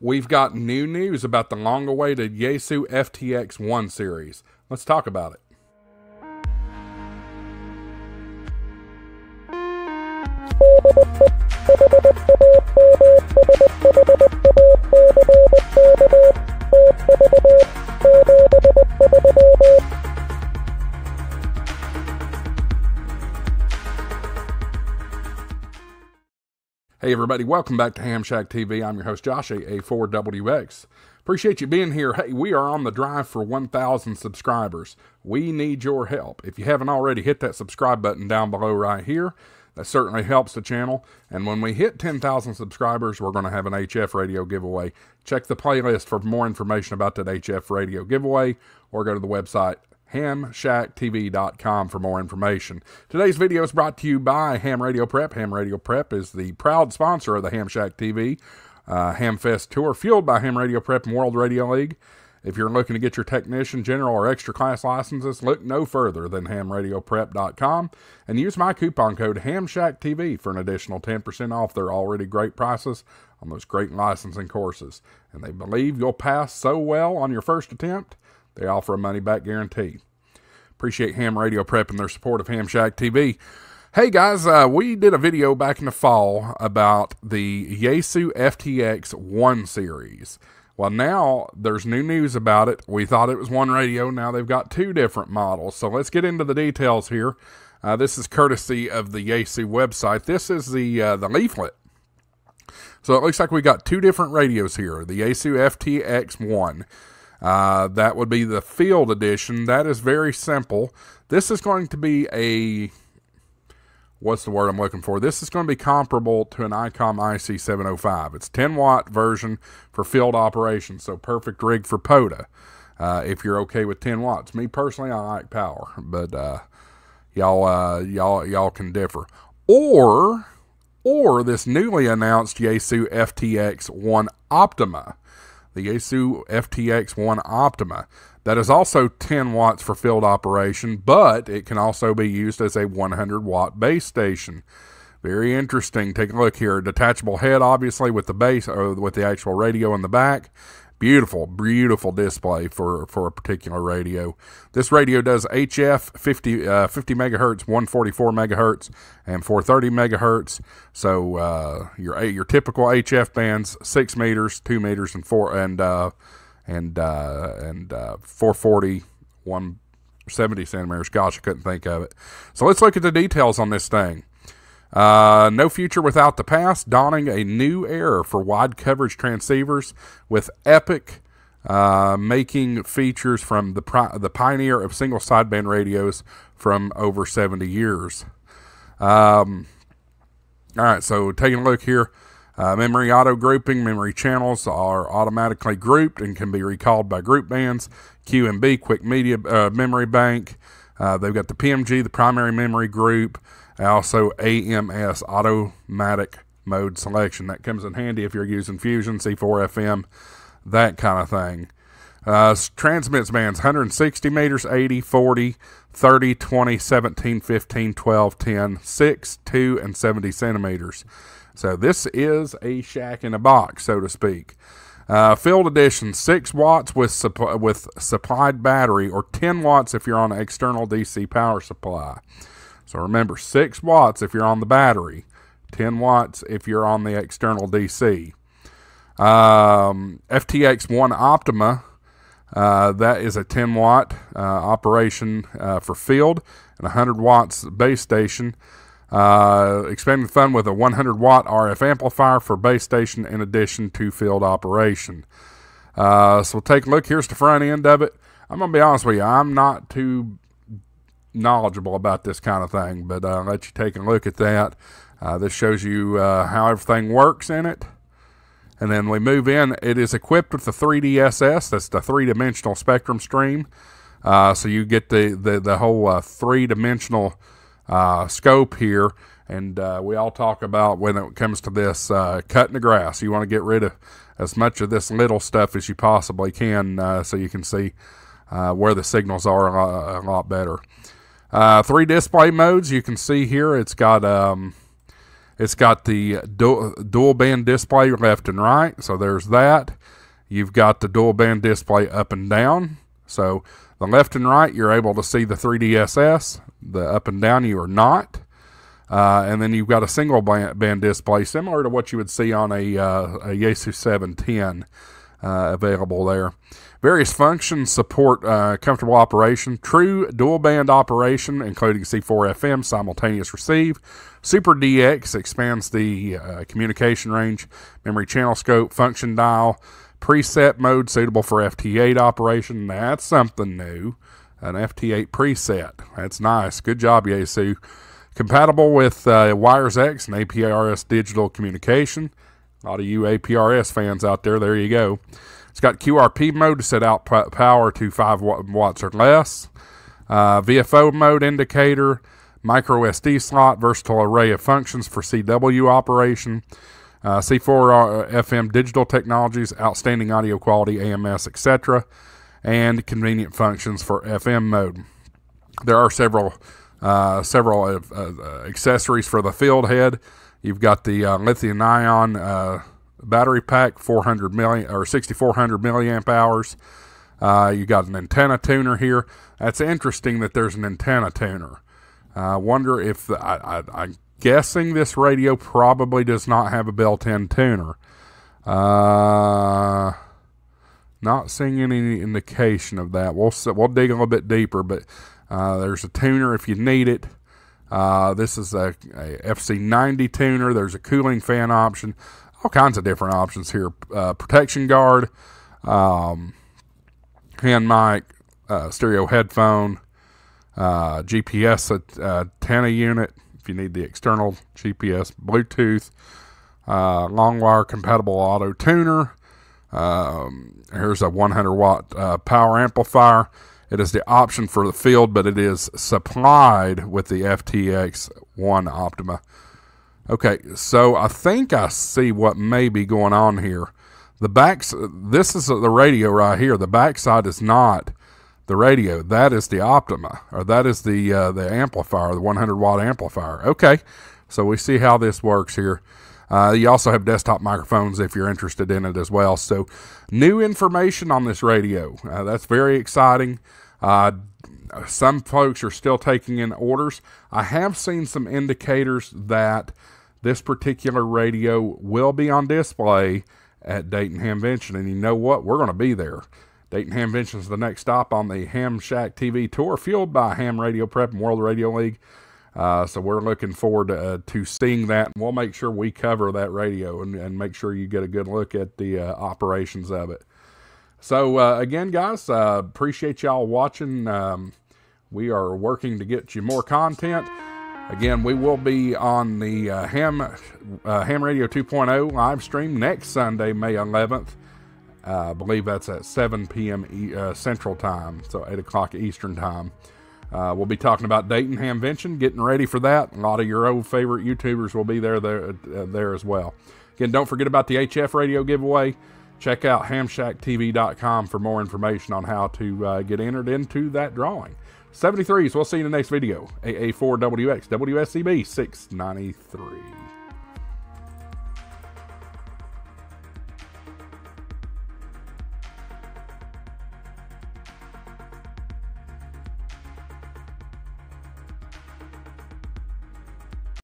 we've got new news about the long awaited Yaesu FTX 1 series. Let's talk about it. Hey, everybody, welcome back to Ham Shack TV. I'm your host, Josh, AA4WX. Appreciate you being here. Hey, we are on the drive for 1,000 subscribers. We need your help. If you haven't already, hit that subscribe button down below right here. That certainly helps the channel. And when we hit 10,000 subscribers, we're going to have an HF radio giveaway. Check the playlist for more information about that HF radio giveaway or go to the website hamshacktv.com for more information. Today's video is brought to you by Ham Radio Prep. Ham Radio Prep is the proud sponsor of the Ham Shack TV uh, Hamfest Tour, fueled by Ham Radio Prep and World Radio League. If you're looking to get your technician, general, or extra class licenses, look no further than hamradioprep.com and use my coupon code HamShackTV for an additional 10% off their already great prices on those great licensing courses. And they believe you'll pass so well on your first attempt they offer a money back guarantee. Appreciate Ham Radio Prep and their support of Ham Shack TV. Hey guys, uh, we did a video back in the fall about the Yaesu FTX 1 series. Well, now there's new news about it. We thought it was one radio. Now they've got two different models. So let's get into the details here. Uh, this is courtesy of the Yaesu website. This is the uh, the leaflet. So it looks like we got two different radios here. The Yaesu FTX1. Uh, that would be the field edition. That is very simple. This is going to be a what's the word I'm looking for? This is going to be comparable to an ICOM IC705. It's 10 watt version for field operations, so perfect rig for POTA. Uh, if you're okay with 10 watts. Me personally, I like power, but uh, y'all uh, y'all y'all can differ. Or or this newly announced Yaesu FTX One Optima the Yaesu FTX1 Optima. That is also 10 watts for field operation, but it can also be used as a 100 watt base station. Very interesting. Take a look here. Detachable head, obviously, with the base or with the actual radio in the back. Beautiful, beautiful display for, for a particular radio. This radio does HF 50, uh, 50 megahertz, 144 megahertz, and 430 megahertz. So uh, your your typical HF bands, six meters, two meters, and four and uh, and uh, and uh, 440, 170 centimeters. Gosh, I couldn't think of it. So let's look at the details on this thing. Uh, no future without the past, dawning a new era for wide coverage transceivers with epic uh, making features from the the pioneer of single sideband radios from over 70 years. Um, all right, so taking a look here. Uh, memory auto grouping, memory channels are automatically grouped and can be recalled by group bands. QMB, quick media uh, memory bank. Uh, they've got the PMG, the primary memory group. Also, AMS, automatic mode selection. That comes in handy if you're using Fusion, C4FM, that kind of thing. Uh, transmits bands 160 meters, 80, 40, 30, 20, 17, 15, 12, 10, 6, 2, and 70 centimeters. So this is a shack in a box, so to speak. Uh, field edition, 6 watts with, supp- with supplied battery, or 10 watts if you're on an external DC power supply. So remember, 6 watts if you're on the battery, 10 watts if you're on the external DC. Um, FTX1 Optima, uh, that is a 10 watt uh, operation uh, for field and 100 watts base station. Uh, expanding the fun with a 100 watt RF amplifier for base station in addition to field operation. Uh, so we'll take a look. Here's the front end of it. I'm going to be honest with you, I'm not too knowledgeable about this kind of thing, but uh, I'll let you take a look at that. Uh, this shows you uh, how everything works in it. And then we move in. It is equipped with the 3DSS. That's the three-dimensional spectrum stream. Uh, so you get the, the, the whole uh, three-dimensional uh, scope here. And we all talk about when it comes to this cutting the grass. You want to get rid of as much of this little stuff as you possibly can so you can see where the signals are a lot, a lot better. Uh, three display modes you can see here. It's got um, It's got the dual, dual band display left and right, so there's that. You've got the dual band display up and down. So the left and right, you're able to see the 3DSS. The up and down, you are not. Uh, and then you've got a single band display, similar to what you would see on a, uh, a Yaesu 710 uh, available there. Various functions support uh, comfortable operation, true dual band operation, including C4 FM simultaneous receive. Super DX expands the uh, communication range, memory channel scope, function dial, preset mode suitable for FT8 operation. That's something new. An FT8 preset. That's nice. Good job, Yaesu. Compatible with uh, WiresX and APRS digital communication. A lot of you APRS fans out there, there you go. It's got QRP mode to set out power to 5 watts or less. Uh, VFO mode indicator, micro SD slot, versatile array of functions for CW operation. Uh, C4 FM digital technologies, outstanding audio quality, AMS, etc., and convenient functions for FM mode. There are several uh, several uh, uh accessories for the field head. You've got the uh, lithium ion uh, battery pack, 400 million or 6400 milliamp hours. you got an antenna tuner here. That's interesting that there's an antenna tuner. I wonder if the, I, I'm guessing this radio probably does not have a built-in tuner. Uh, not seeing any indication of that. We'll we'll dig a little bit deeper, but uh, there's a tuner if you need it. Uh, this is a, a, FC90 tuner. There's a cooling fan option. All kinds of different options here. Uh, protection guard, um, hand mic, uh, stereo headphone, uh, GPS antenna unit if you need the external GPS, Bluetooth, uh, long wire compatible auto tuner. Um, here's a 100 watt uh, power amplifier. It is the option for the field, but it is supplied with the FTX One Optima. Okay, so I think I see what may be going on here. The backs, this is the radio right here. The backside is not the radio. That is the Optima, or that is the uh, the amplifier, the 100 watt amplifier. Okay, so we see how this works here. Uh, you also have desktop microphones if you're interested in it as well. So, new information on this radio. Uh, that's very exciting. Uh, some folks are still taking in orders. I have seen some indicators that this particular radio will be on display at Dayton Hamvention, and you know what? We're going to be there. Dayton Hamvention is the next stop on the Ham Shack TV tour, fueled by Ham Radio Prep and World Radio League. Uh, so we're looking forward to, uh, to, seeing that, and we'll make sure we cover that radio and, and make sure you get a good look at the uh, operations of it. So uh, again, guys, uh, appreciate y'all watching. Um, we are working to get you more content. Again, we will be on the uh, Ham Ham Radio 2.0 live stream next Sunday, May 11th. I believe that's at 7 p.m. Central Time, so 8 o'clock Eastern Time. Uh, we'll be talking about Dayton Hamvention, getting ready for that. A lot of your old favorite YouTubers will be there there, uh, there as well. Again, don't forget about the HF radio giveaway. Check out hamshacktv.com for more information on how to uh, get entered into that drawing. 73s, we'll see you in the next video. AA4WX, WSCB 693.